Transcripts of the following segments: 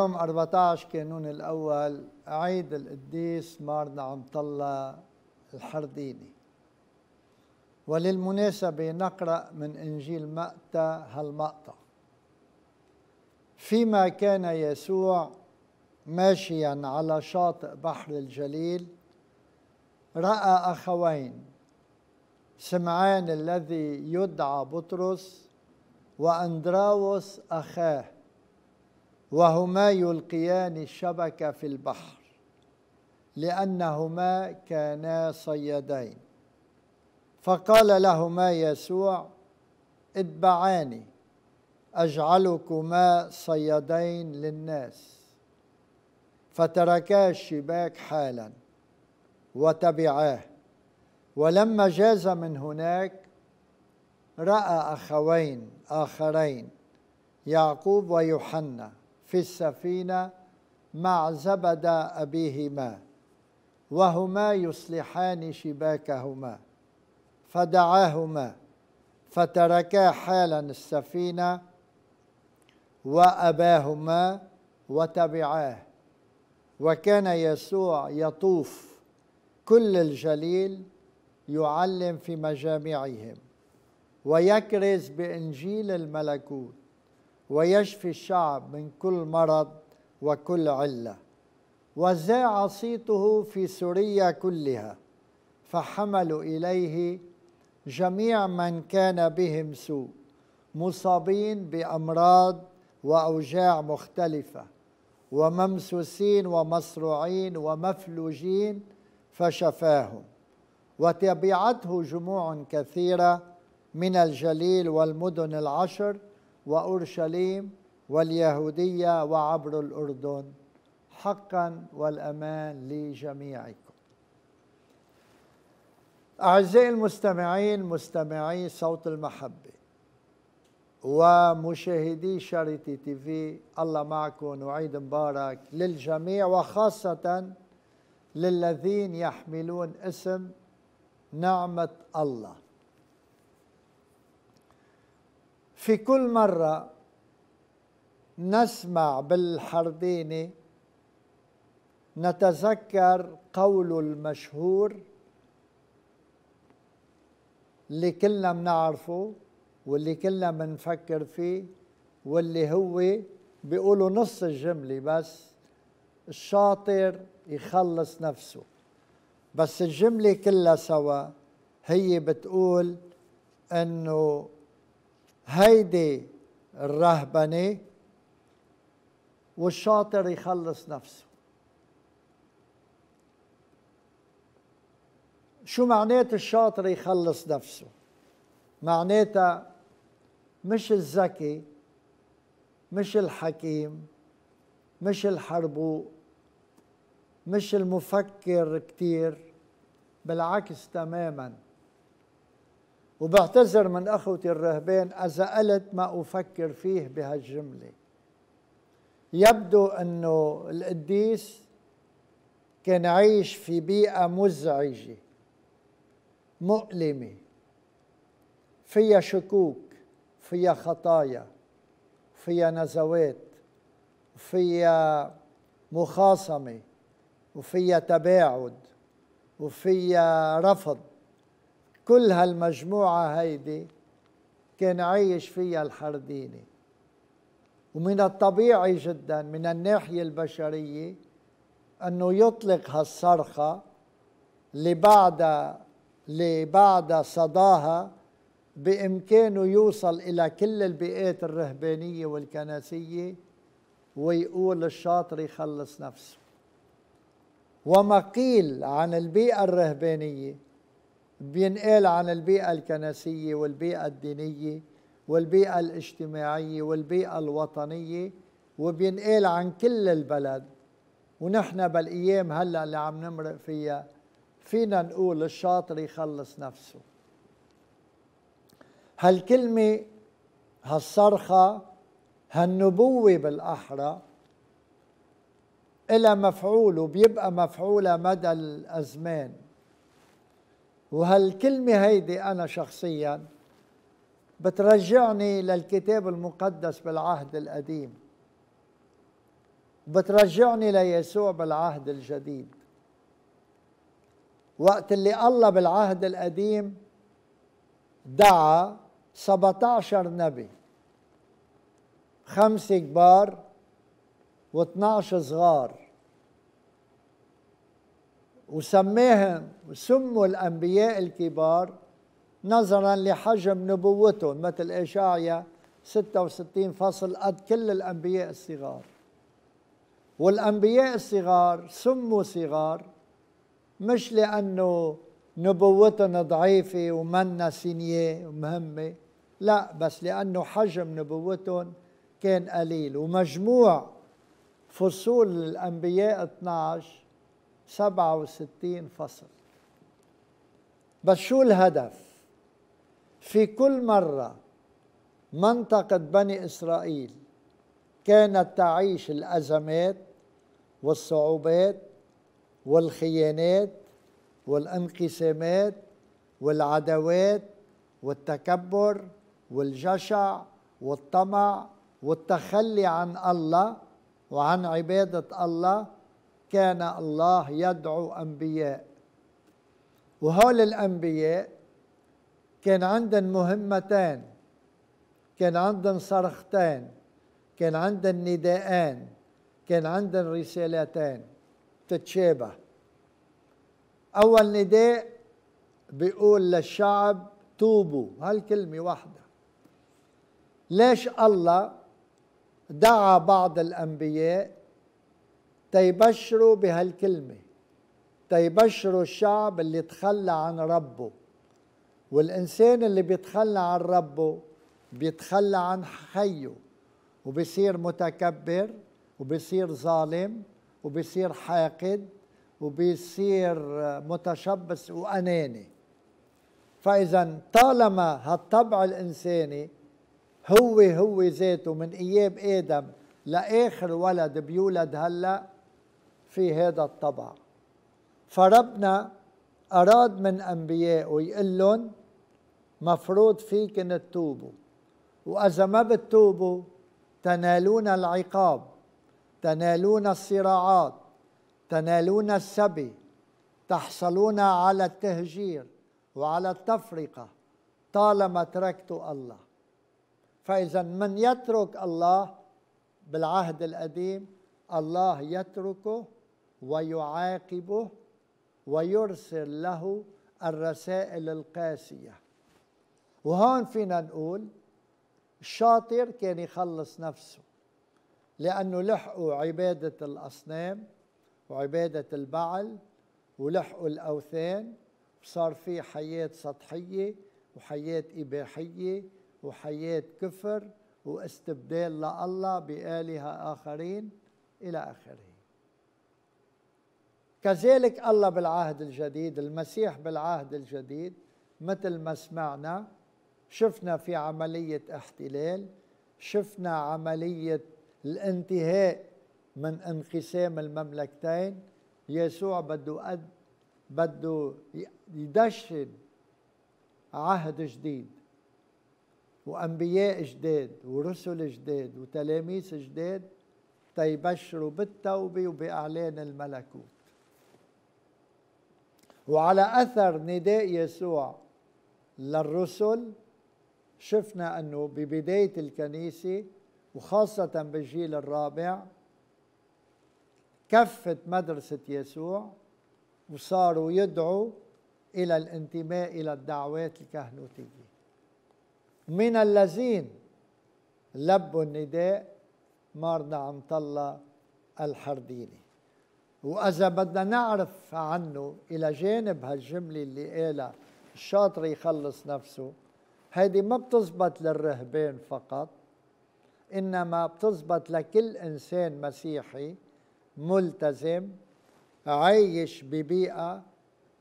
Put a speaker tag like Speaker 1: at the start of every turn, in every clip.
Speaker 1: اليوم 14 كانون الأول عيد القديس مار نعم طلة الحرديني وللمناسبة نقرأ من إنجيل مأتى هالمقطع. فيما كان يسوع ماشيا على شاطئ بحر الجليل رأى أخوين سمعان الذي يدعى بطرس وأندراوس أخاه. وهما يلقيان الشبكة في البحر لأنهما كانا صيدين فقال لهما يسوع اتبعاني أجعلكما صيدين للناس. فتركا الشباك حالا وتبعاه. ولما جاز من هناك رأى أخوين آخرين يعقوب ويوحنا في السفينة مع زبد أبيهما وهما يصلحان شباكهما فدعاهما فتركا حالا السفينة وأباهما وتبعاه. وكان يسوع يطوف كل الجليل يعلم في مجامعهم ويكرز بإنجيل الملكوت. ويشفي الشعب من كل مرض وكل علة. وزاع صيته في سوريا كلها؟ فحملوا إليه جميع من كان بهم سوء مصابين بأمراض وأوجاع مختلفة وممسوسين ومصروعين ومفلوجين فشفاهم. وتبعته جموع كثيرة من الجليل والمدن العشر وأورشليم واليهودية وعبر الأردن. حقا والأمان لجميعكم. أعزائي المستمعين مستمعي صوت المحبة ومشاهدي شاريتي تي في الله معكم وعيد مبارك للجميع وخاصة للذين يحملون اسم نعمة الله. في كل مرة نسمع بالحرديني نتذكر قول المشهور اللي كلنا بنعرفه واللي كلنا بنفكر فيه واللي هو بيقولوا نص الجملة بس الشاطر يخلص نفسه. بس الجملة كلها سوا هي بتقول إنه هيدي الرهبنة والشاطر يخلص نفسه. شو معنات الشاطر يخلص نفسه؟ معناتها مش الذكي مش الحكيم مش الحربوق مش المفكر كتير بالعكس تماما. وبعتذر من أخوتي الرهبان إذا قلت ما أفكر فيه بهالجملة. يبدو أنه القديس كان عايش في بيئة مزعجة مؤلمة فيها شكوك فيها خطايا فيها نزوات فيها مخاصمة وفيها تباعد وفيها رفض. كل هالمجموعة هيدي كان عايش فيها الحرديني ومن الطبيعي جدا من الناحية البشرية أنه يطلق هالصرخة لبعد لبعد صداها بإمكانه يوصل إلى كل البيئات الرهبانية والكنسية ويقول الشاطر يخلص نفسه. وما قيل عن البيئة الرهبانية؟ بينقال عن البيئة الكنسية والبيئة الدينية والبيئة الاجتماعية والبيئة الوطنية وبينقال عن كل البلد. ونحن بالأيام هلأ اللي عم نمرق فيها فينا نقول الشاطر يخلص نفسه. هالكلمة هالصرخة هالنبوة بالأحرى إلى مفعول وبيبقى مفعولة مدى الأزمان. وهالكلمة هيدي أنا شخصيا بترجعني للكتاب المقدس بالعهد القديم. بترجعني ليسوع بالعهد الجديد. وقت اللي الله بالعهد القديم دعا 17 نبي خمسة كبار و12 صغار. وسميهم وسموا الأنبياء الكبار نظرا لحجم نبوتهم مثل إشعيا 66 فصل قد كل الأنبياء الصغار. والأنبياء الصغار سموا صغار مش لأنه نبوتهم ضعيفة ومنا سينية ومهمة لا بس لأنه حجم نبوتهم كان قليل. ومجموع فصول الأنبياء 12 67 فصل. بس شو الهدف؟ في كل مرة منطقة بني إسرائيل كانت تعيش الأزمات والصعوبات والخيانات والانقسامات والعداوات والتكبر والجشع والطمع والتخلي عن الله وعن عبادة الله كان الله يدعو أنبياء. وهول الأنبياء كان عندهم مهمتان كان عندهم صرختين كان عندهم نداءان كان عندهم رسالتان تتشابه. أول نداء بيقول للشعب توبوا هالكلمة واحدة. ليش الله دعا بعض الأنبياء تيبشروا بهالكلمة. تيبشروا الشعب اللي تخلى عن ربه. والإنسان اللي بيتخلى عن ربه بيتخلى عن خيه وبصير متكبر وبصير ظالم وبصير حاقد وبيصير متشبث وأناني. فإذا طالما هالطبع الإنساني هو هو ذاته من أيام آدم لآخر ولد بيولد هلأ في هذا الطبع. فربنا أراد من أنبيائه يقول لهم مفروض فيكن تتوبوا. وإذا ما بتتوبوا تنالون العقاب تنالون الصراعات تنالون السبي تحصلون على التهجير وعلى التفرقة طالما تركتوا الله. فإذا من يترك الله بالعهد القديم الله يتركه ويعاقبه ويرسل له الرسائل القاسية. وهون فينا نقول الشاطر كان يخلص نفسه لأنه لحقوا عبادة الأصنام وعبادة البعل ولحقوا الأوثان وصار في حياة سطحية وحياة إباحية وحياة كفر واستبدال لله بآلهة آخرين إلى آخره. كذلك الله بالعهد الجديد المسيح بالعهد الجديد مثل ما سمعنا شفنا في عملية احتلال شفنا عملية الانتهاء من انقسام المملكتين. يسوع بده أد بده يدشن عهد جديد وأنبياء جداد ورسل جداد وتلاميذ جداد تيبشروا بالتوبة وبإعلان الملكوت. وعلى أثر نداء يسوع للرسل شفنا أنه ببداية الكنيسة وخاصة بالجيل الرابع كفت مدرسة يسوع وصاروا يدعوا إلى الانتماء إلى الدعوات الكهنوتية. من الذين لبوا النداء مارنا عم طلع الحرديني. وإذا بدنا نعرف عنه إلى جانب هالجملة اللي قالها الشاطر يخلص نفسه. هيدي ما بتزبط للرهبان فقط إنما بتزبط لكل إنسان مسيحي ملتزم عايش ببيئة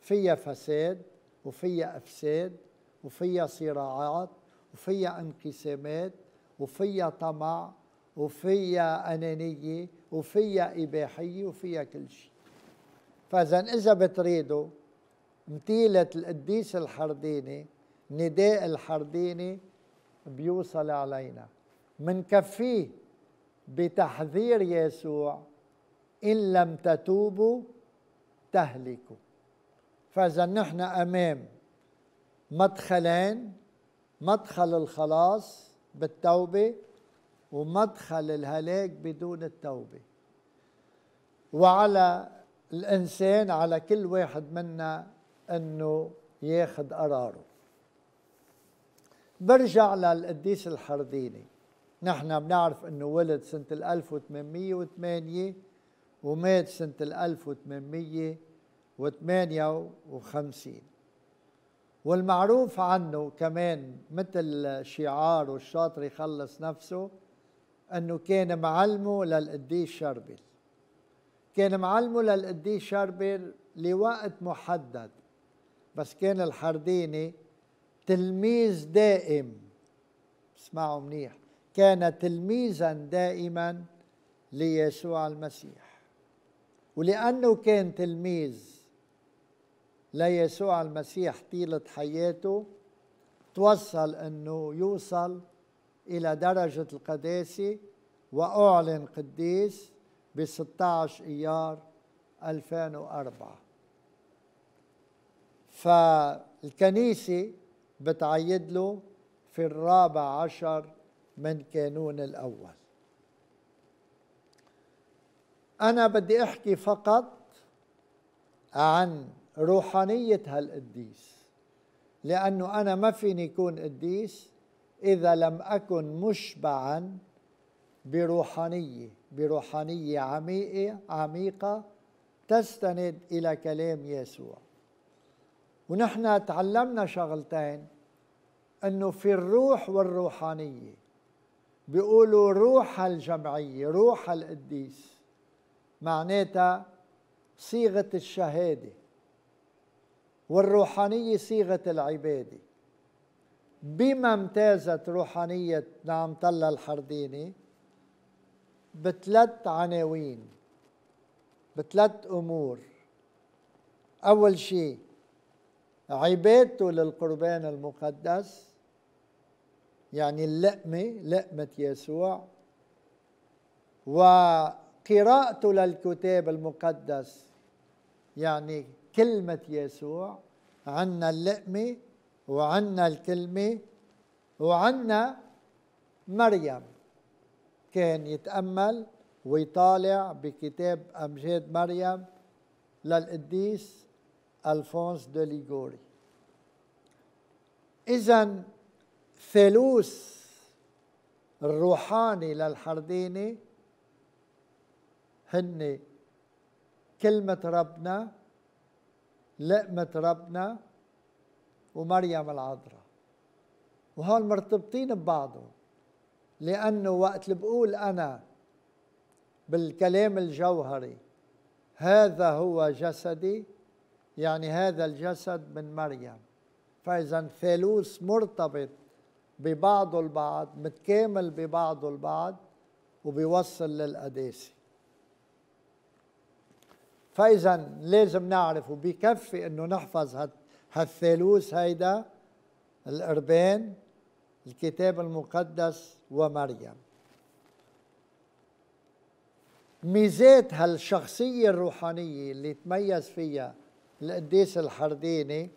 Speaker 1: فيها فساد وفيها أفساد وفيها صراعات وفيها انقسامات وفيها طمع وفيها أنانية. وفيها إباحية وفيها كل شيء. فإذا إذا بتريدوا متيلة القديس الحرديني نداء الحرديني بيوصل علينا. منكفيه بتحذير يسوع إن لم تتوبوا تهلكوا. فإذا نحن أمام مدخلين مدخل الخلاص بالتوبة ومدخل الهلاك بدون التوبة. وعلى الإنسان على كل واحد منا أنه ياخذ قراره. برجع للقديس الحرديني نحن بنعرف إنه ولد سنة 1808 ومات سنة 1858 والمعروف عنه كمان مثل شعار والشاطر يخلص نفسه أنه كان معلمه للقديس شربل كان معلمه للقديس شربل لوقت محدد بس كان الحرديني تلميذ دائم. اسمعوا منيح. كان تلميذا دائما ليسوع المسيح. ولأنه كان تلميذ ليسوع المسيح طيلة حياته توصل إنه يوصل إلى درجة القداسه وأعلن قديس ب 16 ايار 2004 فالكنيسه بتعيد له في الرابع عشر من كانون الأول. أنا بدي أحكي فقط عن روحانية هالقديس لأنه أنا ما فيني يكون قديس إذا لم أكن مشبعا بروحانية بروحانية عميقة عميقة تستند إلى كلام يسوع. ونحن تعلمنا شغلتين إنه في الروح والروحانية بيقولوا روح الجمعية روح القديس معناتها صيغة الشهادة والروحانية صيغة العبادة. بما امتازت روحانية نعم طلع الحرديني بثلاث عناوين بثلاث أمور. أول شيء عبادته للقربان المقدس يعني اللقمة لقمة يسوع وقراءته للكتاب المقدس يعني كلمة يسوع عنا اللقمة وعنا الكلمة وعنا مريم. كان يتأمل ويطالع بكتاب أمجاد مريم للقديس ألفونس دو ليغوري. إذا ثالوث الروحاني للحرديني هن كلمة ربنا لقمة ربنا ومريم العذراء. وهول مرتبطين ببعضهم لأنه وقت اللي بقول أنا بالكلام الجوهري هذا هو جسدي يعني هذا الجسد من مريم. فإذا ثالوث مرتبط ببعضه البعض متكامل ببعضه البعض وبيوصل للقداسة. فإذا لازم نعرف وبيكفي إنه نحفظ هالثالوث هيدا القربان الكتاب المقدس ومريم. ميزات هالشخصية الروحانية اللي تميز فيها القديس الحرديني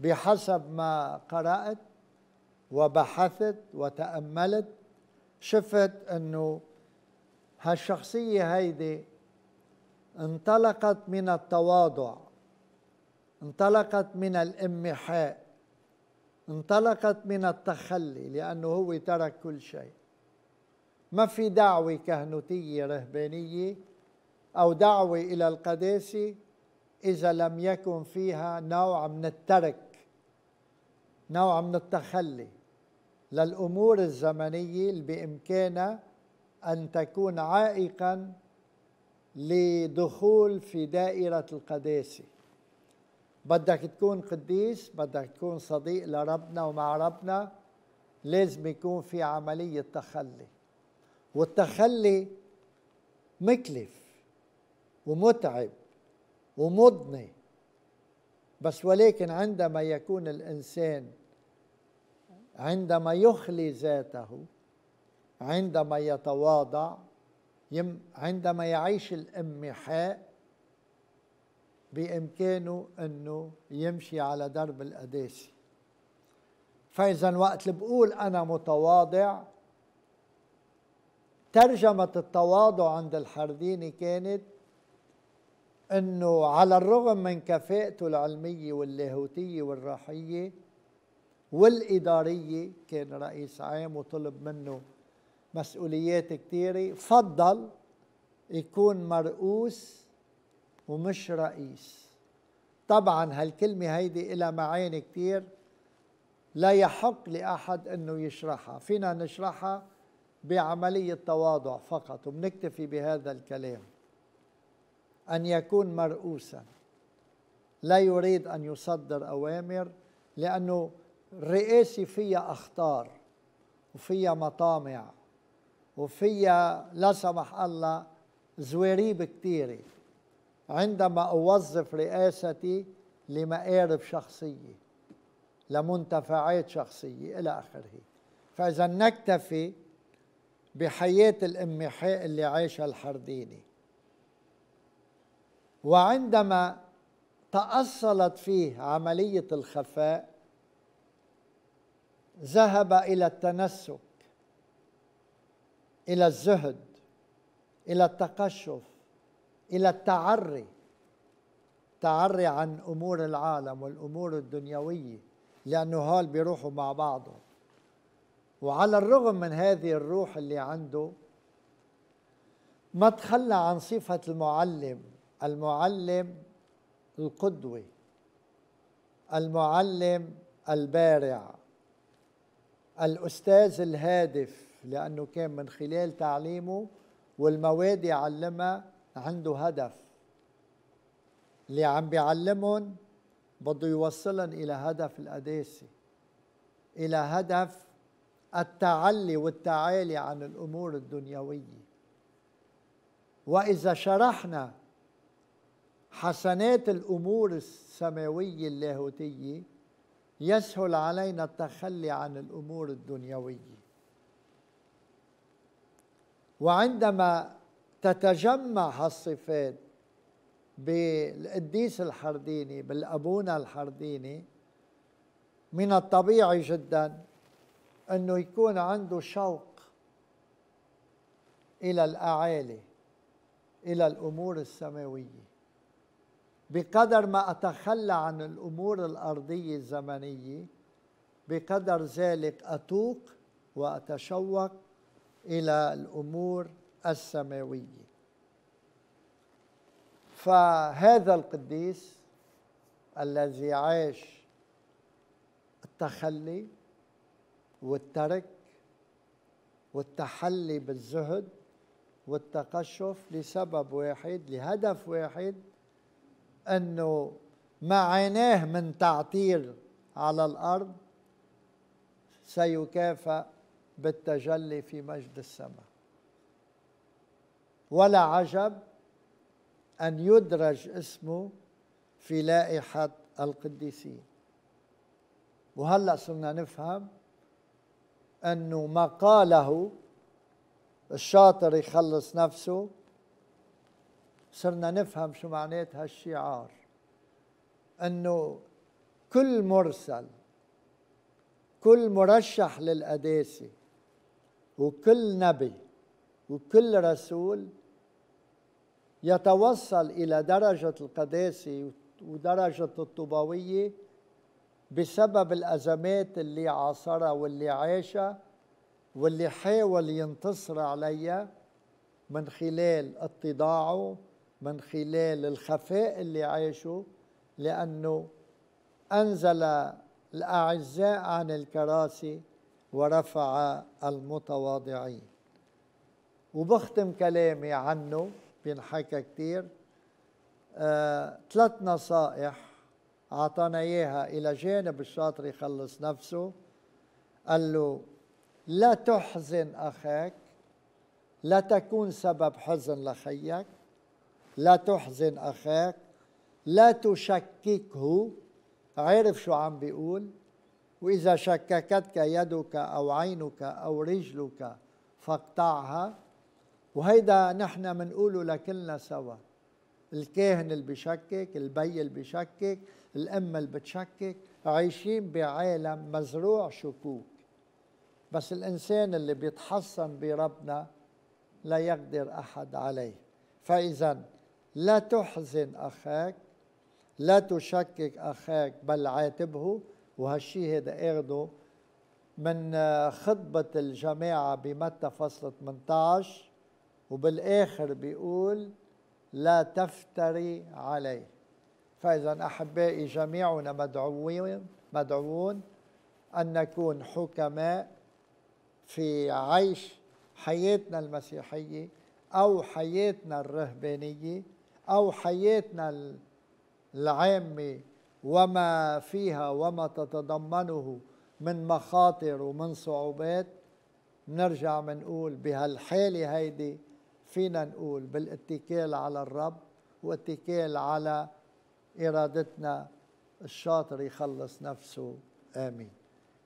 Speaker 1: بحسب ما قرأت وبحثت وتأملت شفت أنه هالشخصية هيدي انطلقت من التواضع انطلقت من الامحاء انطلقت من التخلي لأنه هو ترك كل شيء. ما في دعوة كهنوتية رهبانية أو دعوة إلى القداسة إذا لم يكن فيها نوع من الترك نوع من التخلي. للأمور الزمنية اللي بإمكانها أن تكون عائقا لدخول في دائرة القداسة. بدك تكون قديس بدك تكون صديق لربنا ومع ربنا لازم يكون في عملية تخلي. والتخلي مكلف ومتعب ومضني. بس ولكن عندما يكون الإنسان عندما يخلي ذاته عندما يتواضع عندما يعيش الامحاء بإمكانه أنه يمشي على درب القداسي. فإذا وقت اللي بقول أنا متواضع ترجمة التواضع عند الحرديني كانت أنه على الرغم من كفاءته العلمية واللاهوتية والراحية والإدارية كان رئيس عام وطلب منه مسؤوليات كثيرة فضل يكون مرؤوس ومش رئيس. طبعا هالكلمة هيدي إلى معاني كثير لا يحق لأحد أنه يشرحها. فينا نشرحها بعملية تواضع فقط وبنكتفي بهذا الكلام. أن يكون مرؤوسا. لا يريد أن يصدر أوامر لأنه الرئاسة فيها أخطار وفيها مطامع وفيها لا سمح الله زواريب كثيرة عندما أوظف رئاستي لمآرب شخصية لمنتفعات شخصية إلى آخره. فإذا نكتفي بحياة الإمحاء اللي عاشها الحرديني. وعندما تأصلت فيه عملية الخفاء ذهب إلى التنسك إلى الزهد إلى التقشف إلى التعري. تعري عن أمور العالم والأمور الدنيوية لأنه هال بيروحوا مع بعضهم. وعلى الرغم من هذه الروح اللي عنده ما تخلى عن صفة المعلم. المعلم القدوة. المعلم البارع. الأستاذ الهادف لأنه كان من خلال تعليمه والمواد يعلمها عنده هدف. اللي عم بيعلمهم بده يوصلهم إلى هدف القداسة إلى هدف التعلي والتعالي عن الأمور الدنيوية. وإذا شرحنا حسنات الأمور السماوية اللاهوتية يسهل علينا التخلي عن الأمور الدنيوية. وعندما تتجمع هالصفات بالقديس الحرديني بالأبونا الحرديني. من الطبيعي جدا أنه يكون عنده شوق إلى الأعالي إلى الأمور السماوية. بقدر ما أتخلى عن الأمور الأرضية الزمنية بقدر ذلك أتوق وأتشوق إلى الأمور السماوية. فهذا القديس الذي عاش التخلي والترك والتحلي بالزهد والتقشف لسبب واحد لهدف واحد أنه ما عيناه من تعطير على الأرض سيكافأ بالتجلي في مجد السماء. ولا عجب أن يدرج اسمه في لائحة القديسين. وهلأ صرنا نفهم انه ما قاله الشاطر يخلص نفسه. صرنا نفهم شو معنات هالشعار. أنه كل مرسل كل مرشح للقداسه وكل نبي وكل رسول يتوصل إلى درجة القداسه ودرجة الطوباوية بسبب الأزمات اللي عاصرها واللي عاشها واللي حاول ينتصر عليها من خلال اتضاعه من خلال الخفاء اللي عاشه لأنه أنزل الأعزاء عن الكراسي ورفع المتواضعين. وبختم كلامي عنه بينحكى كثير آه، ثلاث نصائح أعطانا إياها إلى جانب الشاطر يخلص نفسه. قال له لا تحزن أخاك لا تكون سبب حزن لخيك لا تحزن أخاك لا تشككه. عرف شو عم بيقول؟ وإذا شككتك يدك أو عينك أو رجلك فاقطعها وهيدا نحن منقوله لكلنا سوا. الكاهن اللي بيشكك البي اللي بيشكك الأم اللي بتشكك عايشين بعالم مزروع شكوك. بس الإنسان اللي بيتحصن بربنا لا يقدر أحد عليه. فإذا لا تحزن أخاك لا تشكك أخاك بل عاتبه. وهالشي هذا آخده من خطبة الجماعة بمتى فصل 18 وبالآخر بيقول لا تفتري عليه. فإذا أحبائي جميعنا مدعوين مدعوون أن نكون حكماء في عيش حياتنا المسيحية أو حياتنا الرهبانية أو حياتنا العامة وما فيها وما تتضمنه من مخاطر ومن صعوبات. نرجع منقول بهالحالة هيدي فينا نقول بالاتكال على الرب واتكال على إرادتنا الشاطر يخلص نفسه. آمين.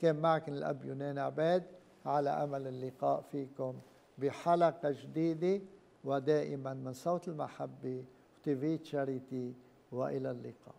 Speaker 1: كان معكم الأب يونان عباد على أمل اللقاء فيكم بحلقة جديدة ودائما من صوت المحبة تي في تشاريتي وإلى اللقاء.